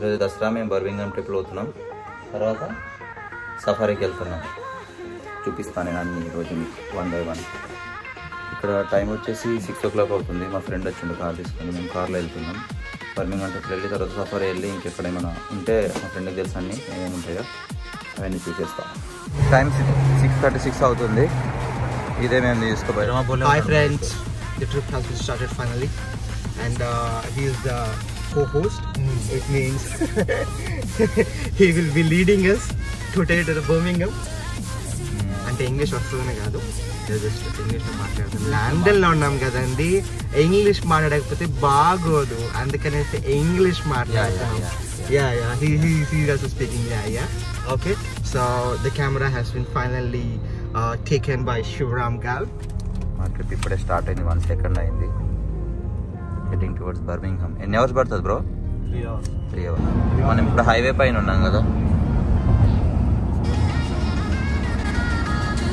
ఈరోజు దసరా మేము బర్వింగ్ ట్రిప్లో అవుతున్నాం తర్వాత సఫారీకి వెళ్తున్నాం. చూపిస్తాను నేను అన్ని ఈరోజు మీకు వన్ బై వన్ ఇక్కడ టైం వచ్చేసి సిక్స్ ఓ క్లాక్ అవుతుంది. మా ఫ్రెండ్ వచ్చిండు కార్ తీసుకొని. మేము కార్లో వెళ్తున్నాం. బర్మింగం ట్రిప్లో వెళ్ళి తర్వాత సఫారీ వెళ్ళి ఇంకెక్కడ ఏమైనా ఉంటే మా ఫ్రెండ్కి తెలుసు అన్ని ఏమేమి ఉంటాయో అవన్నీ చూసేస్తాం. టైం సిక్స్ థర్టీ సిక్స్ అవుతుంది. ఇదే మేము తీసుకోపోయాం. Hi friends, the trip has been started finally, and uh, he is the co-host. It means he will be leading us today to the Birmingham. అంటే ఇంగ్లీష్ వస్తుందని కాదు. జస్ట్ ఇంగ్లీష్లో మాట్లాడతాం లండన్లో ఉన్నాం కదండి. ఇంగ్లీష్ మాట్లాడకపోతే బాగోదు. అందుకనేసి ఇంగ్లీష్ మాట్లాడతాం yeah yeah he he he also speaking yeah yeah okay so the camera has been finally taken by Shivaram gall మా ట్రిప్ ఇప్పుడే స్టార్ట్ అయింది. వన్ సెకండ్ అయింది. హెడ్డింగ్ టువర్డ్స్ బర్మింగ్హామ్ ఎన్ని అవర్స్ పడుతుంది బ్రో త్రీ అవర్స్ మనం ఇప్పుడు highway పైన ఉన్నాం కదా.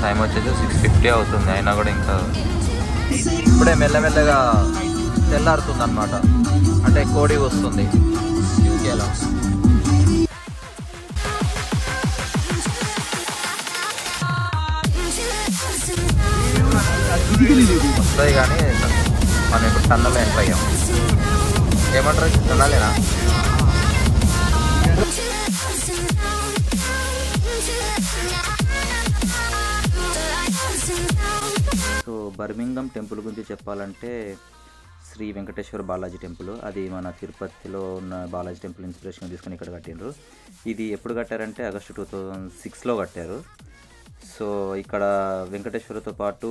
టైం వచ్చేసి సిక్స్ ఫిఫ్టీ అవుతుంది. అయినా కూడా ఇంకా ఇప్పుడే మెల్లమెల్లగా తెల్లారుతుంది అనమాట అంటే కోడి వస్తుంది. యూకేలో వస్తాయి కానీ మనం ఇప్పుడు టన్నలో ఎంటర్ అయ్యాం ఏమంటారు? టన్నలేనా సో బర్మింగం టెంపుల్ గురించి చెప్పాలంటే శ్రీ వెంకటేశ్వర బాలాజీ టెంపుల్. అది మన తిరుపతిలో ఉన్న బాలాజీ టెంపుల్ ఇన్స్పిరేషన్ తీసుకొని ఇక్కడ కట్టిండ్రు. ఇది ఎప్పుడు కట్టారంటే ఆగస్టు టూ థౌజండ్ సిక్స్లో కట్టారు. సో ఇక్కడ వెంకటేశ్వరతో పాటు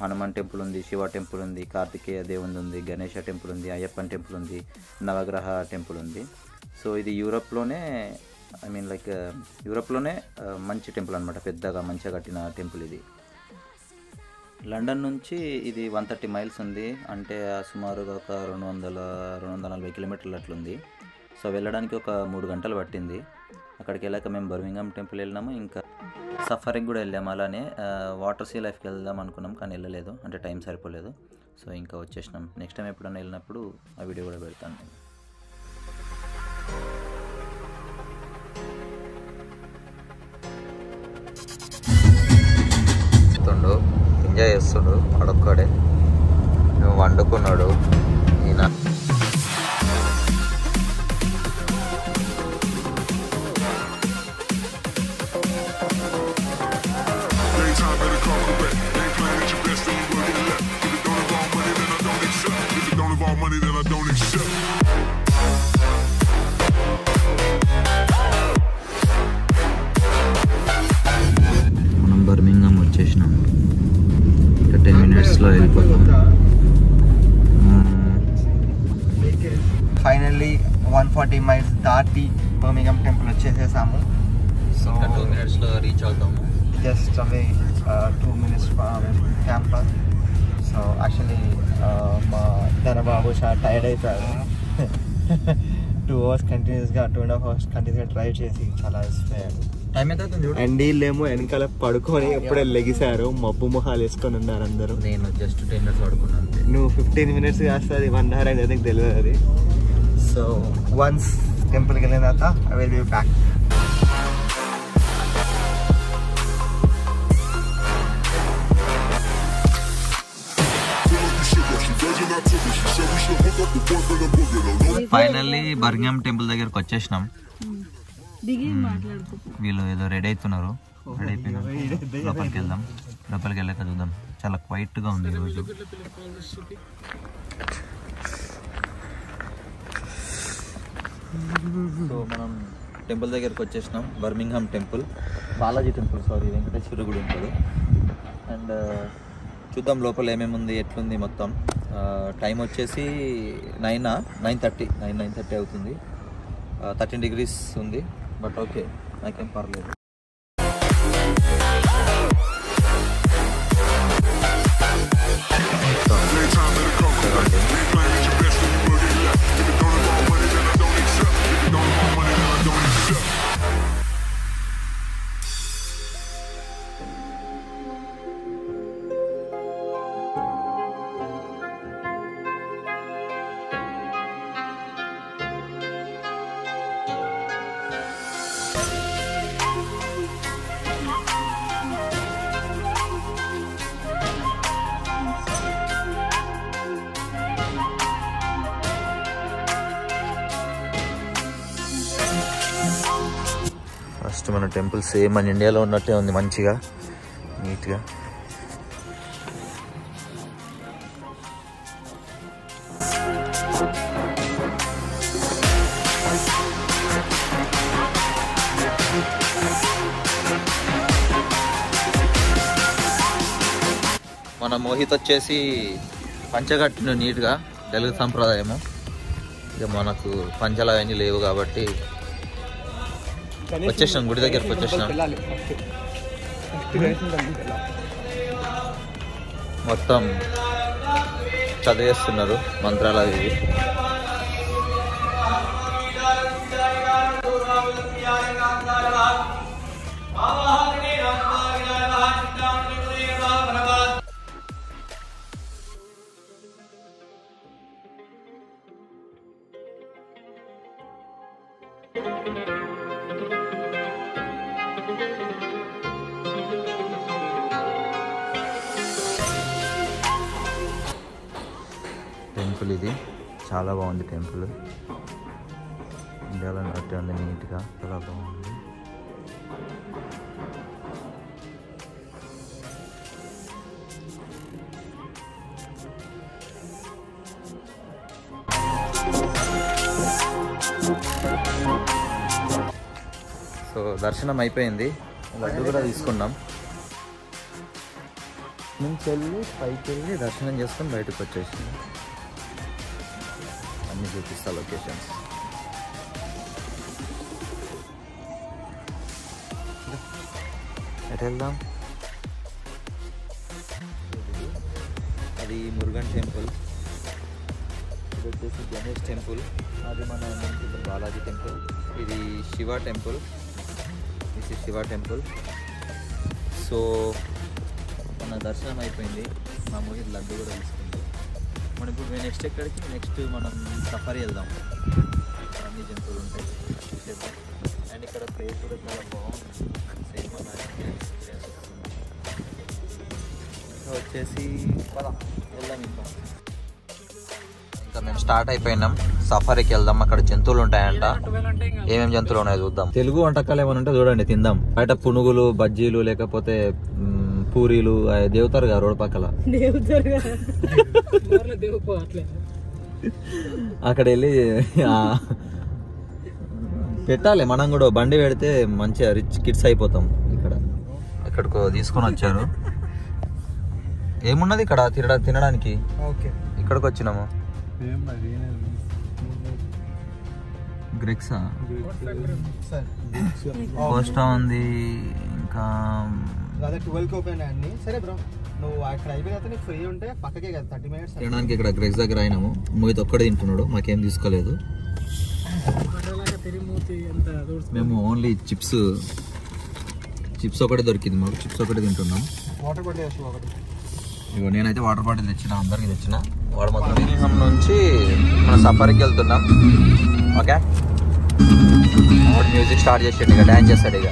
హనుమాన్ టెంపుల్ ఉంది శివ టెంపుల్ ఉంది కార్తికేయ దేవుని ఉంది గణేష టెంపుల్ ఉంది అయ్యప్పన్ టెంపుల్ ఉంది నవగ్రహ టెంపుల్ ఉంది. సో ఇది యూరప్లోనే ఐ మీన్ లైక్ యూరప్లోనే మంచి టెంపుల్ అనమాట పెద్దగా మంచిగా కట్టిన టెంపుల్ ఇది. లండన్ నుంచి ఇది వన్ థర్టీ మైల్స్ ఉంది అంటే సుమారుగా ఒక రెండు వందల రెండు వందల నలభై కిలోమీటర్లు అట్లుంది. సో వెళ్ళడానికి ఒక మూడు గంటలు పట్టింది. అక్కడికి వెళ్ళాక మేము బర్మింగ్హామ్ టెంపుల్ వెళ్ళినాము ఇంకా సఫారీకి కూడా వెళ్ళాము. అలానే వాటర్ సీ లైఫ్కి వెళ్దాం అనుకున్నాం కానీ వెళ్ళలేదు. అంటే టైం సరిపోలేదు. సో ఇంకా వచ్చేసినాం. నెక్స్ట్ టైం ఎప్పుడైనా వెళ్ళినప్పుడు ఆ వీడియో కూడా పెడతాను. నేను చేస్తుండు ఎంజాయ్ చేస్తుండు వాడొక్కడే వండుకున్నాడు ఈయన బర్మింగం టెంపుల్ వచ్చేసేసాము. సో టూ మినిట్స్లో రీచ్ అవుతాము. Just away two minutes campus so actually మా ధనబాబు చాలా టైర్డ్ అయిపోయాడు. టూ అవర్స్ కంటిన్యూస్గా టూ అండ్ హాఫ్ అవర్స్ కంటిన్యూస్గా డ్రైవ్ చేసి చాలా అలసిపోయాడు టైం ఎంత అవుతుంది చూడు? అండ్ వీళ్ళేమో వెనకాల పడుకొని ఎప్పుడే లెగిసారు మబ్బు మొహాలు వేసుకొని ఉన్నారు అందరూ. నేను జస్ట్ టెన్ మినిట్స్ పడుకున్నాను అంతే. నువ్వు ఫిఫ్టీన్ మినిట్స్ కాస్తుంది వన్ అవర్ అనేది తెలియదు అది. సో వన్స్ టెంపుల్కి వెళ్ళిన తర్వాత I will be back. Finally Birmingham temple దగ్గరకు వచ్చేసినాం. వీళ్ళు ఏదో రెడీ అవుతున్నారు రెడీ అయిపోయినాం. లోపలికి వెళ్దాం. లోపలికి వెళ్ళాక చూద్దాం. చాలా క్వైట్గా ఉంది ఈరోజు సో మనం టెంపుల్ దగ్గరకు వచ్చేసినాం. Birmingham temple. Balaji temple sorry Venkateswara గుడి ఉంటుంది. అండ్ చూద్దాం లోపల ఏమేమి ఉంది ఎట్లుంది మొత్తం. టైం వచ్చేసి nine nine thirty nine nine thirty అవుతుంది. థర్టీన్ డిగ్రీస్ ఉంది. బట్ ఓకే నాకేం పర్లేదు. మన సేమ్ మన ఇండియాలో ఉన్నట్టే ఉంది మంచిగా నీట్గా. మన మోహిత్ వచ్చేసి పంచగట్టిన నీట్గా తెలుగు సంప్రదాయము. ఇక మనకు పంచలు అవన్నీ లేవు కాబట్టి వచ్చేసినాం, గుడి దగ్గరికి వెళ్ళాలి మొత్తం చదివేస్తున్నారు మంత్రాలు అవి చాలా బాగుంది టెంపుల్. ఇండియాలో ఉన్నట్టు ఉంది నీట్గా చాలా బాగుంది. సో దర్శనం అయిపోయింది. లడ్డు కూడా తీసుకున్నాం. నుంచి వెళ్ళి పైకి వెళ్ళి దర్శనం చేసుకొని బయటకు వచ్చేసింది అన్ని చూపిస్తా లొకేషన్స్ ఎటు వెళ్దాం? అది మురుగన్ టెంపుల్. ఇది వచ్చేసి గణేష్ టెంపుల్. అది మన బాలాజీ టెంపుల్. ఇది Shiva temple. This is Shiva temple. So మన దర్శనం అయిపోయింది. మా మోహిత్ లడ్డు కూడా ఇప్పుడు నెక్స్ట్ ఎక్కడికి? నెక్స్ట్ మనం సఫారీ వెళ్దాం. అన్ని జంతువులు ఉంటాయి. అండ్ ఇక్కడ ప్లేస్ కూడా చాలా బాగుంది. సేమ్ మన వచ్చేసి పద వెళ్దాం ఇంకా. ఇంకా మేము స్టార్ట్ అయిపోయినాం. సఫారీకి వెళ్దాం. అక్కడ జంతువులు ఉంటాయంట. ఏమేమి జంతువులు ఉన్నాయో చూద్దాం. తెలుగు వంటకాలు ఏమైనా ఉంటే చూడండి తిందాం. బయట పునుగులు బజ్జీలు లేకపోతే పూరీలు అవి దేవుతారు కదా రోడ్ పక్కల. దేవుతారు అక్కడ వెళ్ళి పెట్టాలి. మనం కూడా బండి పెడితే మంచిగా రిచ్ కిడ్స్ అయిపోతాం ఇక్కడ. ఇక్కడికో తీసుకొని వచ్చారు. ఏమున్నది ఇక్కడ తినడా తినడానికి? ఓకే. ఇక్కడికి వచ్చినాము. గ్రిక్సా? కోస్టా ఉంది ఇంకా అదే ట్వెల్వ్కి ఓపెన్ అన్ని సరే బ్రో నువ్వు అక్కడ అయిపోయిన తర్వాత నీకు ఫ్రీ ఉంటే పక్కకే కదా థర్టీ మినిట్స్ తినడానికి ఇక్కడ గ్రెక్స్ దగ్గర అయినాము. మోహిత్ ఒక్కడే తింటున్నాడు మాకేం తీసుకోలేదు. మేము ఓన్లీ చిప్స్ చిప్స్ ఒకటే దొరికింది మాకు చిప్స్ ఒకటే తింటున్నాం. వాటర్ బాటిల్ ఒకటి. ఇగో నేనైతే వాటర్ బాటిల్ తెచ్చిన అందరికి తెచ్చిన. వాడు మొత్తం నుంచి మన సఫారీకి వెళ్తున్నాం. ఓకే మ్యూజిక్ స్టార్ట్ చేసాడు ఇక డ్యాన్స్ చేస్తాడు ఇక.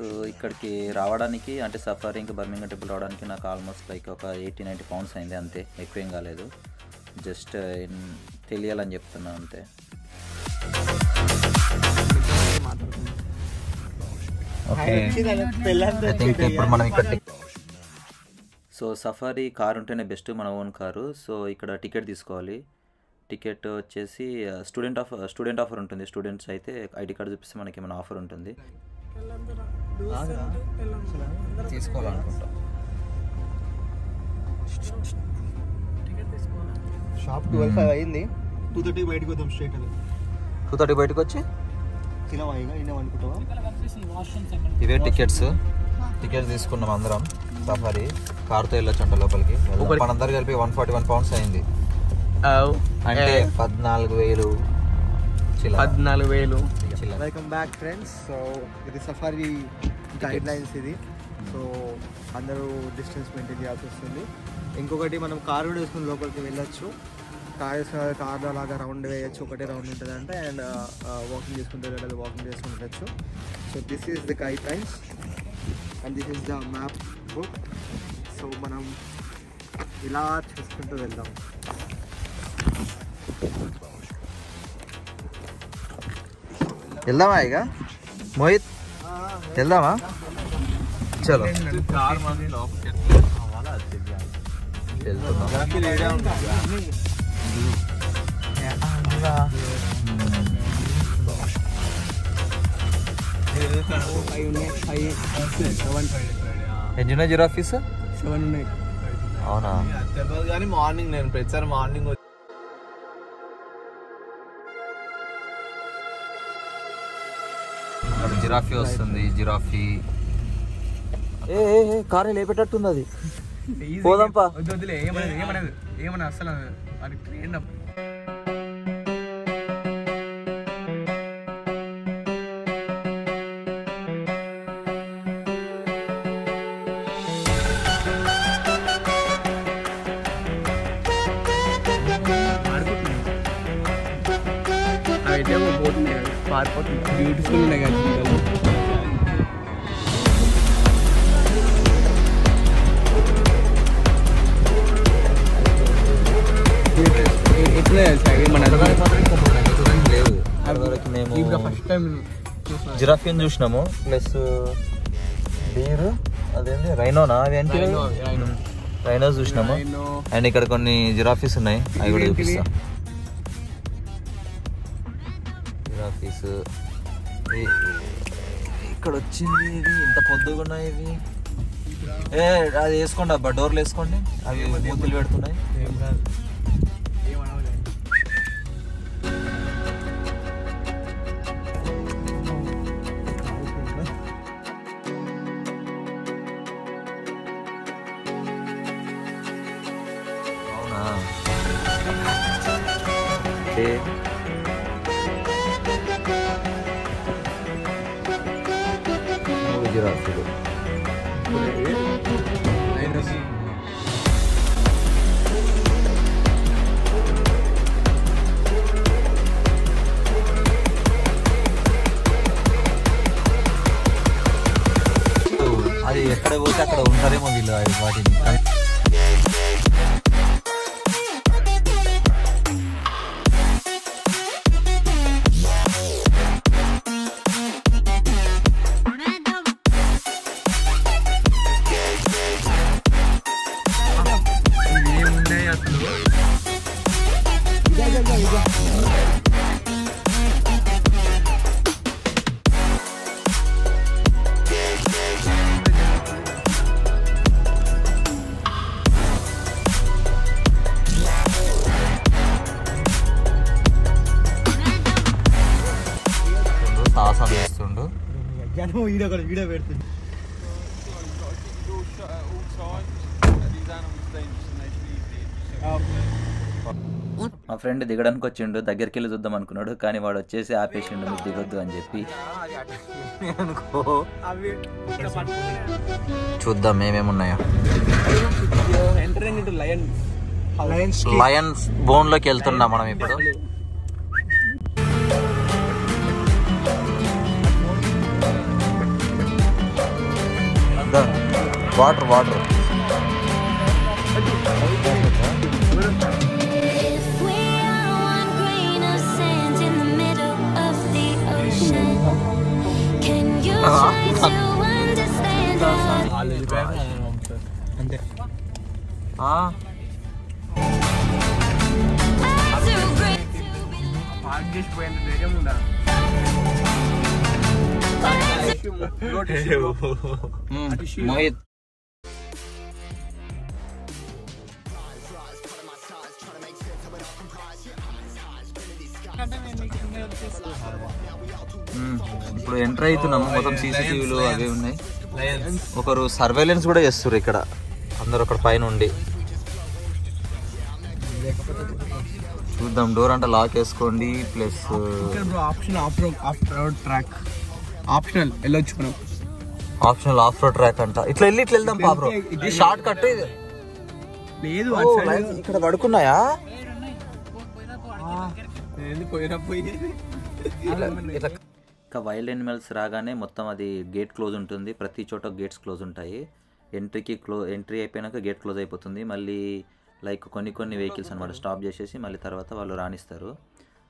నాకు ఇక్కడికి రావడానికి అంటే సఫారీ ఇంకా బర్మింగ్ టెంపుల్ రావడానికి నాకు ఆల్మోస్ట్ లైక్ ఒక ఎయిటీ నైంటీ పౌండ్స్ అయింది అంతే. ఎక్కువ కాలేదు. జస్ట్ తెలియాలని చెప్తున్నా అంతే. సో సఫారీ కార్ ఉంటేనే బెస్ట్ మన ఓన్ కారు. సో ఇక్కడ టికెట్ తీసుకోవాలి. టికెట్ వచ్చేసి స్టూడెంట్ ఆఫర్ స్టూడెంట్ ఆఫర్ ఉంటుంది. స్టూడెంట్స్ అయితే ఐడి కార్డు చూపిస్తే మనకి ఏమైనా ఆఫర్ ఉంటుంది. తీసుకోవాలనుకుంటా. షాప్ ట్వెల్వ్ ఫైవ్ అయింది. టూ థర్టీ బయటకు వద్దాం స్ట్రేట్ అది. టూ థర్టీ బయటకు వచ్చి? తినవా ఇక? ఇన్నం అనుకుంటావా? ఇవే టికెట్స్. టికెట్స్ తీసుకున్నాం అందరం. సఫారీ. కార్తో వెళ్ళొచ్చు అంట లోపలికి. మనందరు కలిపి వన్ ఫార్టీ వన్ పౌండ్స్ అయింది. అంటే పద్నాలుగు వేలు. పద్నాలుగు వేలు. వెల్కమ్ బ్యాక్ ఫ్రెండ్స్ సో ఇది సఫారీ గైడ్ లైన్స్ ఇది. సో అందరూ డిస్టెన్స్ మెయింటైన్ చేయాల్సి వస్తుంది. ఇంకొకటి మనం కార్ కూడా వేసుకుని లోపలికి వెళ్ళొచ్చు. కార్ వేసుకున్న కార్లో అలాగా రౌండ్ వేయచ్చు. ఒకటే రౌండ్ ఉంటుంది అంటే అండ్ వాకింగ్ చేసుకుంటూ వెళ్ళాలి వాకింగ్ చేసుకుంటూ so this is the guidelines and this is the map book so మనం ఇలా చూసుకుంటూ వెళ్దాం. వెళ్దామా ఇక మోహిత్ వెళ్దామా చలో ఎన్ని జిరాఫీస్ సెవెన్ ఉన్నాయి అవునా తెలియదు కానీ మార్నింగ్ నేను ప్రతిసారి మార్నింగ్ జిరాఫీ వస్తుంది జిరాఫీ. ఏ కారు లేపేటట్టుంది అది పోదాంపా. వద్దు వద్దులే ఏమనదు ఏమనదు ఏమన్నా అసలు అది ట్రైన్ అయితే పోతున్నాయి పారిపోతుంది బ్యూటిఫుల్ ఉన్నాయి. కదా టైం జిరాఫీని చూసినాము. ప్లస్ డీర్ అదేంటి రైనోనా rhino. రైనోస్ చూసినాము. అండ్ ఇక్కడ కొన్ని జిరాఫీస్ ఉన్నాయి. అవి కూడా? చూపిస్తా. జిరాఫీస్. ఇక్కడ వచ్చింది ఇది. ఇంత పొద్దుగా ఉన్నాయి ఇవి. ఏ అది వేసుకోండి అబ్బా. డోర్లు వేసుకోండి. అవి మూతులు పెడుతున్నాయి. వీడియో పెడుతుంది. మా ఫ్రెండ్ దిగడానికి వచ్చిండు దగ్గరికి వెళ్ళి చూద్దాం అనుకున్నాడు కానీ వాడు వచ్చేసి ఆపేసిండు మీరు దిగొద్దు అని చెప్పి. చూద్దాం లయన్స్ లయన్స్ బోన్లోకి వెళ్తున్నాం మనం ఇప్పుడు. Understand us? అంతే I'm too great to be park చేసిపోయేంత ధైర్యం ఉందా మోహిత్ ఇప్పుడు ఎంటర్ అవుతున్నాము మొత్తం సీసీటీవీలు అవి ఉన్నాయి. ఒకరు సర్వేలెన్స్ కూడా చేస్తారు ఇక్కడ. అందరు అక్కడ పైన ఉండి. చూద్దాం డోర్ అంటే లాక్ వేసుకోండి ప్లస్ ఆప్షన్ ట్రాక్ ఆప్షనల్ వెళ్ళొచ్చు మనం. ఆప్షనల్ ఆఫ్ రోడ్ ట్రాక్ అంట. ఇట్లా వెళ్ళి ఇట్లా వెళ్దాం పా బ్రో ఇది షార్ట్ కట్ ఇది. లేదు ఇక్కడ పడుకున్నాయా? పోయినా పోయి ఇంకా వైల్డ్ యానిమల్స్ రాగానే మొత్తం అది గేట్ క్లోజ్ ఉంటుంది. ప్రతి చోట గేట్స్ క్లోజ్ ఉంటాయి. ఎంట్రీకి క్లో ఎంట్రీ అయిపోయినాక గేట్ క్లోజ్ అయిపోతుంది. మళ్ళీ లైక్ కొన్ని కొన్ని వెహికల్స్ అనమాట స్టాప్ చేసేసి మళ్ళీ తర్వాత వాళ్ళు రాణిస్తారు.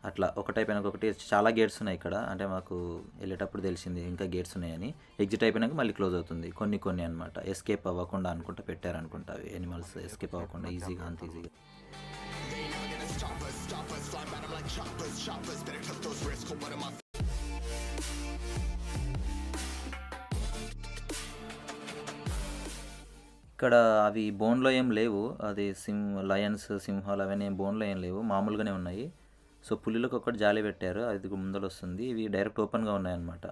అట్లా ఒక టైప్ అయినాక ఒకటి. చాలా గేట్స్ ఉన్నాయి ఇక్కడ. అంటే మాకు వెళ్ళేటప్పుడు తెలిసింది ఇంకా గేట్స్ ఉన్నాయని. ఎగ్జిట్ అయిపోయినాక మళ్ళీ క్లోజ్ అవుతుంది. కొన్ని కొన్ని అనమాట ఎస్కేప్ అవ్వకుండా అనుకుంటా పెట్టారనుకుంటా అవి. ఎనిమల్స్ ఎస్కేప్ అవ్వకుండా ఈజీగా అంత ఈజీగా ఇక్కడ అవి బోన్లో ఏం లేవు. అది సింహ లయన్స్ సింహాలు అవన్నీ ఏం బోన్లో ఏం లేవు. మామూలుగానే ఉన్నాయి. సో పులిలకు ఒకటి జాలి పెట్టారు. అది ముందర వస్తుంది. ఇవి డైరెక్ట్ ఓపెన్గా ఉన్నాయన్నమాట.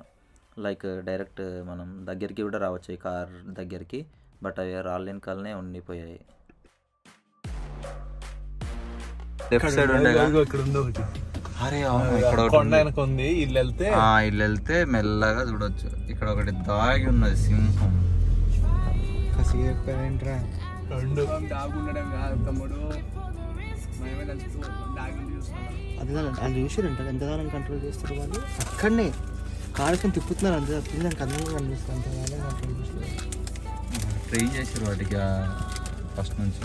లైక్ డైరెక్ట్ మనం దగ్గరికి కూడా రావచ్చు ఈ కార్ దగ్గరికి. బట్ అవి రాలేని కాలనే ఉండిపోయాయి. లెఫ్ట్ సైడ్ ఉండేగా? ఇక్కడ ఉంది ఒకటి. అరే అవును ఇక్కడ ఒకటి కొండ ఉంది. వెనక ఉంది ఇల్లు వెళ్తే ఆ, ఇల్లు వెళ్తే మెల్లగా చూడొచ్చు. ఇక్కడ ఒకటి దాగి ఉన్నది సింహం. కాసేపు రెండు. దాగుండడం కాదు తమ్ముడు మనమే కలిసి దాగి చూస్తున్నాం అదే వాళ్ళు చూసారంట ఎంతకాలం కంట్రోల్ చేస్తారు వాళ్ళు? అక్కడనే. కారుకొని తిప్పుతున్నారు అంతే అందరూ కంట్రోల్ చేస్తారు. ట్రైన్ చేసారు వాటికి ఫస్ట్ నుంచి.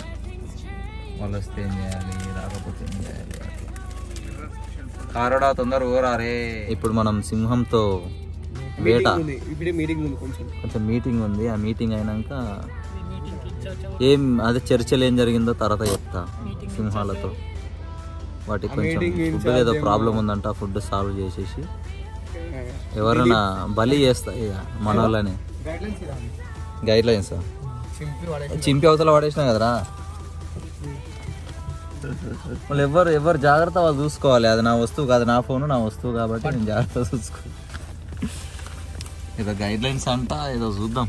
వాళ్ళు వస్తే ఏం చేయాలి? రాకపోతే ఏం చేయాలి? కారడా తొందర ఊరారే ఇప్పుడు మనం సింహంతో వేట. ఇప్పుడే మీటింగ్ ఉంది కొంచెం. కొంచెం మీటింగ్ ఉంది. ఆ మీటింగ్ అయినాక ఏం అదే చర్చలు ఏం జరిగిందో తర్వాత చెప్తా సింహాలతో. వాటికి కొంచెం ఫుడ్ ఏదో ప్రాబ్లం ఉందంట ఫుడ్ సాల్వ్ చేసేసి. ఎవరైనా బలి చేస్తా ఇక మన వాళ్ళని గైడ్ లైన్స్ చింపి అవతల పడేసినా కదరా? మళ్ళీ ఎవరు ఎవరు జాగ్రత్త వాళ్ళు చూసుకోవాలి. అది నా వస్తువు కాదు నా ఫోన్ నా వస్తువు కాబట్టి నేను జాగ్రత్త చూసుకో ఏదో గైడ్ లైన్స్ అంటా ఏదో చూద్దాం.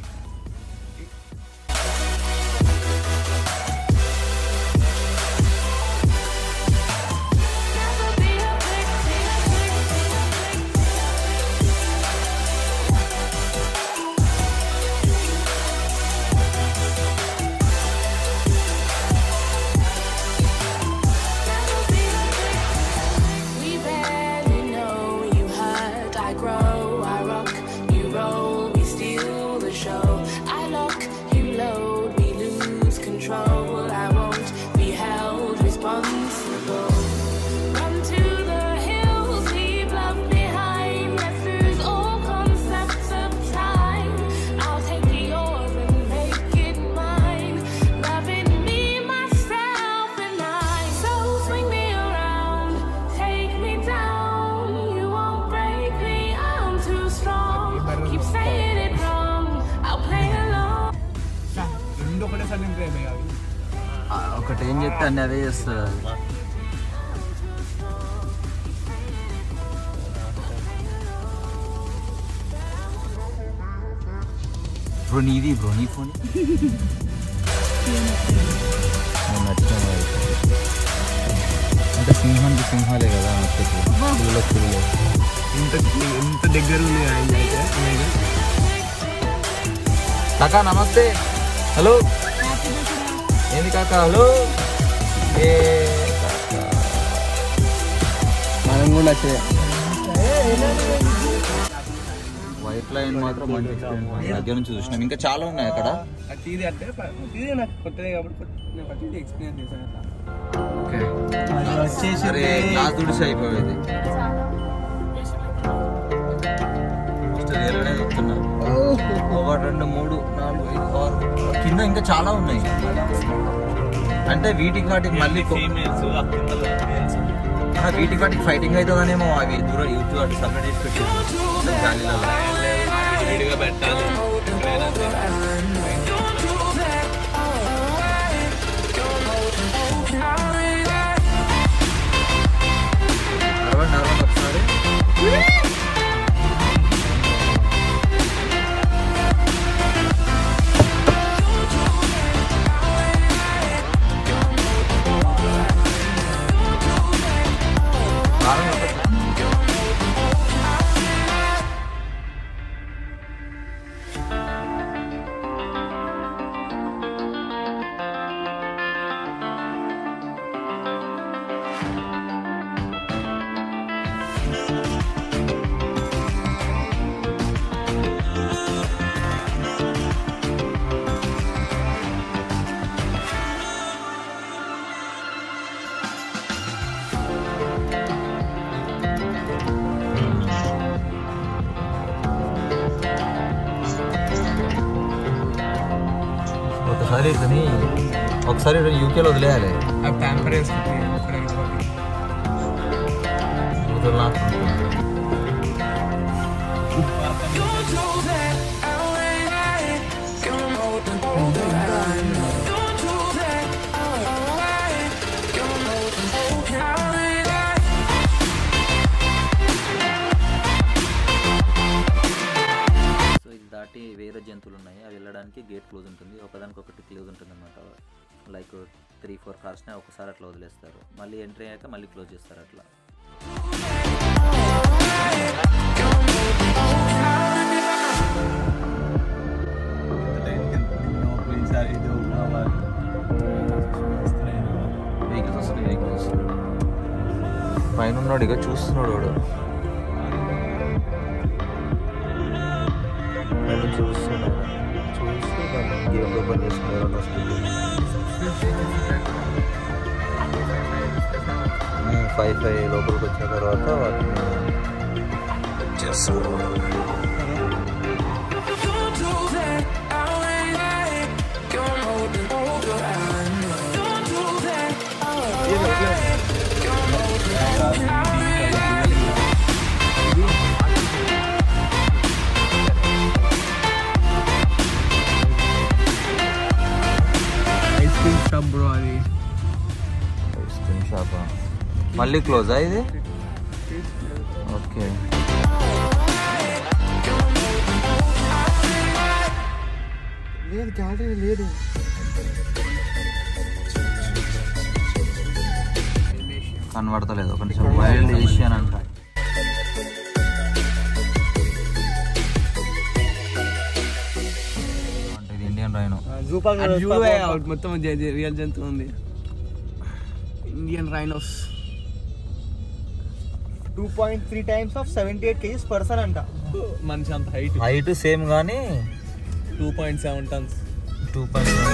రెండు ఒకటేసారి నింపేమే అవి ఒకటి ఏం చెప్తే అన్ని అదే చేస్తుంది అది. బ్రో నీది బ్రో నీ ఫోన్. అంటే సింహానికి సింహాలే కదా నచ్చదు. పులుల పులులే ఇంత ఎంత దగ్గర ఉంది ఆయన అయితే? అలాగే. కాకా నమస్తే. హలో. ఏంది కాకా? హలో. ఏ మనం కూడా వైట్ లైన్ మాత్రం మంచి దగ్గర నుంచి చూసినాం. ఇంకా చాలా ఉన్నాయి అక్కడ. ప్రతిదీ అంటే ప్రతిదీ నాకు కొత్తదే కాబట్టి కొత్త- నేను ప్రతిదీ ఎక్స్పీరియన్స్ చేశాను. అట్లా అరే గ్లాస్ దుడిసి అయిపోయేది. First రియల్గానే చెప్తున్నా. ఒకటి రెండు మూడు నాలుగు ఐదు ఇంకా చాలా ఉన్నాయి. అంటే వీటికి వాటికి మళ్ళీ వీటికి వాటికి ఫైటింగ్ అవుతుందనేమో అవి దూరం యూత్ అటు సపరేట్ చేసి పెట్టారు గాలిలలో విడిగా పెట్టాలి. ఒకసారి యూకేలో వదిలేయాలి అవి ప్యాంపర్ వేసుకుంటే ఇక్కడ లైక్ త్రీ ఫోర్ కార్స్ని ఒకసారి అట్లా వదిలేస్తారు. మళ్ళీ ఎంట్రీ అయ్యాక మళ్ళీ క్లోజ్ చేస్తారు అట్లా. వెహికల్స్ వెహికల్స్ పైన ఉన్నాడు ఇక చూస్తున్నాడు వాడు. మళ్ళీ క్లోజా ఇది? ఓకే. లేదు గ్యాలరీ లేదు. కనబడతలేదు కొంచెం వైల్డ్ ఏషియన్ అంట. ఇది ఇండియన్ రైనో జూ పార్క్ మొత్తం రియల్ జంతువు ఉంది. Indian rhinos two point three times of seventy eight kgs person అంట. మనిషి అంత హైట్ హైట్ సేమ్ కానీ two point seven tons two point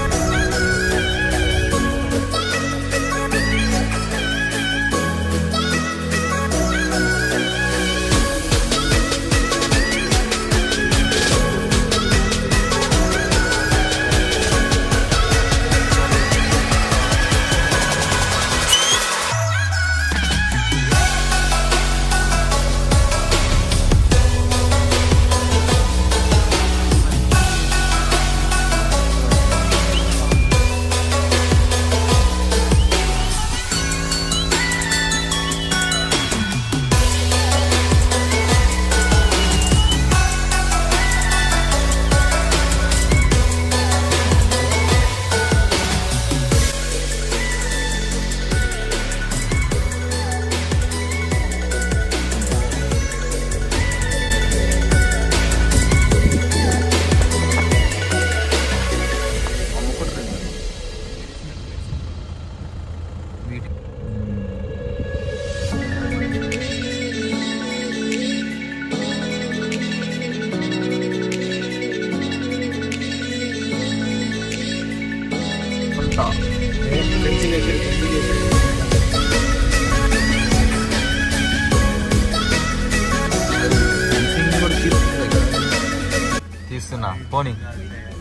తీస్తున్నా. పోనీ.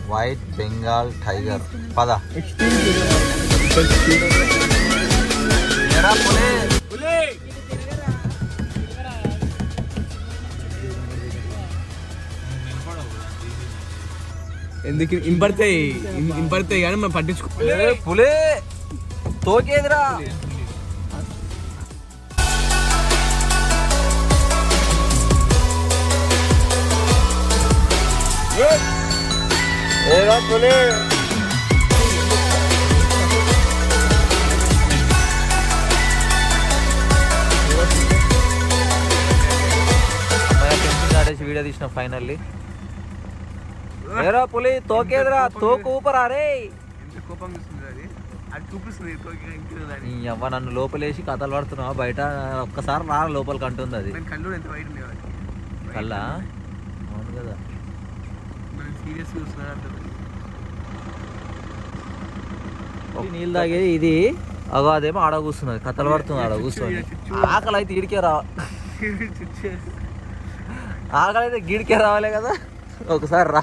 వైట్ బెంగాల్ టైగర్ పద. ఎరా ఎందుకు? ఇంపడతాయి ఇం- ఇంపడతాయి కానీ మనం పట్టించుకో ఏ, పులే! తోకేదిరా? ఏరా పులి? టెన్షన్ ఆడేసి వీడియో తీసిన ఫైనల్లీ. ఏరా పులి తోకేదిరా తోకు ఊపరా రే. కోపం చూస్తుంది అది. అది చూపిస్తుంది అవ్వ నన్ను లోపలేసి కథలు పడుతున్నావు? బయట ఒక్కసారి రా లోపలికి అంటుంది అది. కళ్ళు ఎంత వైట్ అవును కదా. మనం సీరియస్ నీళ్ళు తాగేది ఇది. అగో అదేమో ఆడ కూస్తున్నది కథలు పడుతుంది ఆడ కూర్చొని ఆకలి అయితే ఇడికే రా. ఆకలి అయితే గిడికే రావాలే కదా. ఒకసారి రా.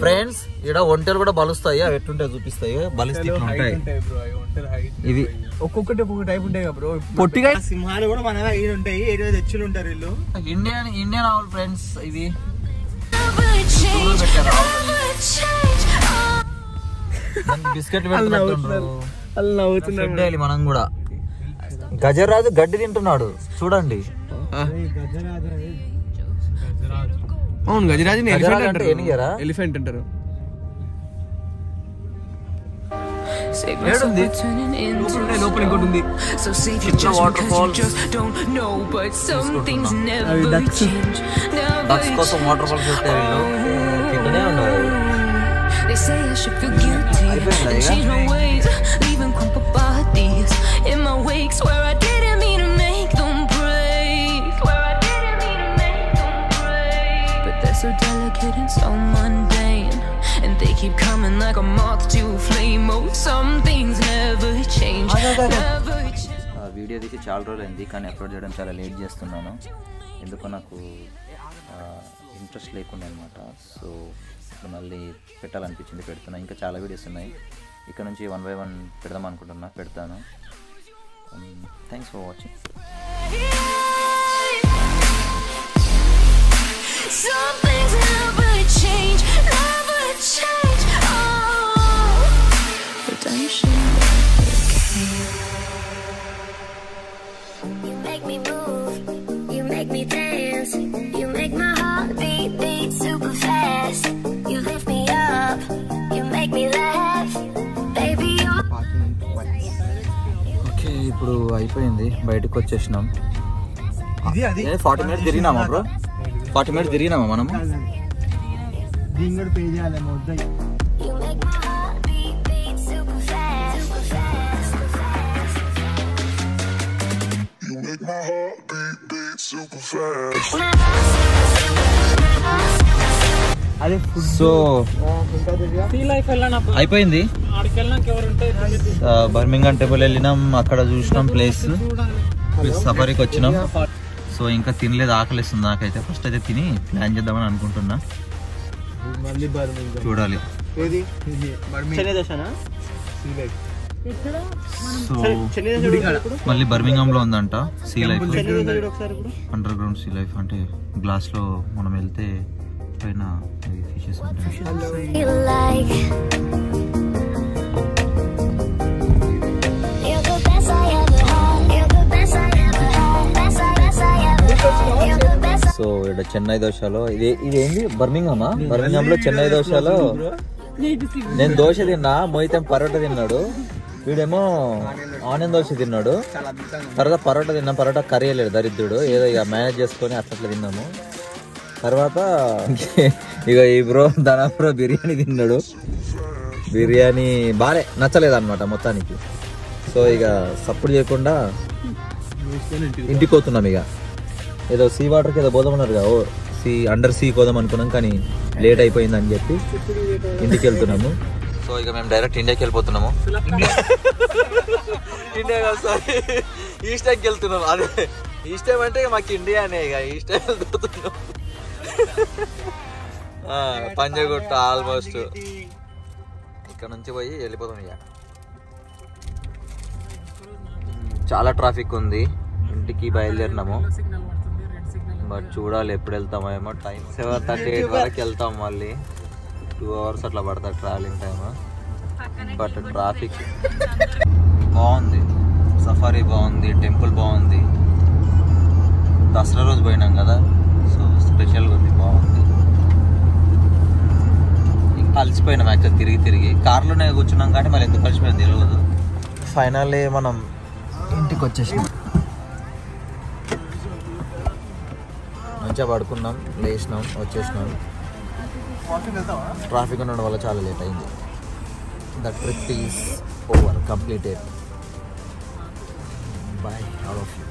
Friends ఇక్కడ ఒంటెలు కూడా బలుస్తాయి అవి ఎట్టుంటాయి చూపిస్తాయి. బలిస్తే ఉంటాయి ఉంటాయి బ్రో అవి ఉంటాయి. హైట్ ఇవి ఒక్కొక్కటి ఒక్కొక్క టైప్ ఉంటాయి బ్రో పొట్టిగా సింహాలు కూడా మన ఉంటాయి ఏడు తెచ్చులు ఉంటారు వీళ్ళు. ఇండియన్ ఇండియన్ ఆవులు ఫ్రెండ్స్ ఇవి నవ్వుతున్నారు పెట్టాలి మనం కూడా. గజరాజు గడ్డి తింటున్నాడు. చూడండి. అవును గజరాజుని గజరాజు ఎలిఫెంట్ అంటే అంటారు ఏనుగేరా? ఎలిఫెంట్ అంటారు Save ఏడుంది? myself turning into లోపల ఉన్నాయి, లోపల ఇంకోటి ఉంది So save your చిన్న judgment cause you waterfalls. just don't know But some things never ducks. change Never ducks కోసం వాటర్ ఫాల్స్ పెట్టే వీళ్ళు తింటూనే ఉన్నారు They say I should feel guilty అయిపోయిందా like a moth to a flame. Oh, some things never change, never change. ఆ video తీసి చాలా రోజులు అయింది కానీ అప్లోడ్ చేయడం చాలా లేట్ చేస్తున్నాను ఎందుకో నాకు ఇంట్రెస్ట్ లేకుండా అనమాట సో ఇప్పుడు మళ్ళీ పెట్టాలనిపించింది పెడుతున్నా ఇంకా చాలా వీడియోస్ ఉన్నాయి ఇక్కడ నుంచి వన్ బై వన్ పెడదాం అనుకుంటున్నా పెడతాను thanks for watching Some things never change, never change. ఇప్పుడు అయిపోయింది. బయటకు వచ్చేసినాం. ఫార్టీ మినిట్స్ తిరిగినామా బ్రో? ఫార్టీ మినిట్స్ తిరిగినామా మనం my beat, super fast. So అయిపోయింది. ఆడికి వెళ్ళాక ఎవరు ఉంటే బర్మింగం టెంపుల్ వెళ్ళినాం అక్కడ చూసినాం ప్లేస్ సఫారీకి వచ్చినాం. సో ఇంకా తినలేదు ఆకలిస్తుంది నాకైతే. ఫస్ట్ అయితే తిని ప్లాన్ చేద్దామని అనుకుంటున్నా. చూడాలి. సో మళ్ళీ బర్మింగం లో ఉందంట sea life. Underground sea life అంటే గ్లాస్లో మనం వెళ్తే పైన ఫిషెస్ ఉంటాయి. సో ఇక్కడ చెన్నై దోశలో ఇది ఇది ఏంది బర్మింగమా బర్మింగం లో చెన్నై దోశలో నేను దోశ తిన్నా మోయితం పరోటా తిన్నాడు. వీడేమో ఆనియన్ దోశ తిన్నాడు. తర్వాత పరోటా తిన్నాం. పరోటా కర్రీ లేదు దరిద్రుడు. ఏదో ఇక మేనేజ్ చేసుకొని అట్లా తిన్నాము. తర్వాత ఇక ఈ బ్రో ధనా బ్రో బిర్యానీ తిన్నాడు. బిర్యానీ బాలే నచ్చలేదు అనమాట మొత్తానికి. సో ఇక సప్పుడు చేయకుండా ఇంటికి పోతున్నాం ఇక. ఏదో సీ వాటర్కి ఏదో పోదామన్నారు కదా ఓ సీ అండర్ సీ పోదాం అనుకున్నాం కానీ లేట్ అయిపోయింది అని చెప్పి ఇంటికి వెళ్తున్నాము. సో ఇక మేము డైరెక్ట్ ఇండియాకి వెళ్ళిపోతున్నాము. ఇండియా కాదు సారీ ఈస్ట్ టైంకి వెళ్తున్నాం అదే. ఈస్ట్ టైం అంటే ఇక మాకు ఇండియానే ఇక ఈస్ట్ టైం వెళ్తున్నాం. ఆ, పంజగుట్ట ఆల్మోస్ట్ ఇక్కడ నుంచి పోయి వెళ్ళిపోతాం ఇక. చాలా ట్రాఫిక్ ఉంది ఇంటికి బయలుదేరినాము. బట్ చూడాలి ఎప్పుడు వెళ్తామో ఏమో టైం సెవెన్ థర్టీ ఎయిట్ వరకు వెళ్తాం మళ్ళీ. టూ అవర్స్ అట్లా పడుతుంది ట్రావెలింగ్ టైమ్ బట్ ట్రాఫిక్ బాగుంది. సఫారీ బాగుంది టెంపుల్ బాగుంది. దసరా రోజు పోయినాం కదా సో స్పెషల్గా ఉంది బాగుంది. ఇంకా అలసిపోయినాం యాక్చువల్ తిరిగి తిరిగి. కార్లోనే కూర్చున్నాం కానీ మళ్ళీ ఎందుకు కలిసిపోయింది తెలియదు ఫైనల్లీ మనం ఇంటికి వచ్చేసినాం. మంచిగా పడుకున్నాం లేచినాం వచ్చేసినాం. ట్రాఫిక్ ఉండడం వల్ల చాలా లేట్ అయింది. The trip is over completed bye all of you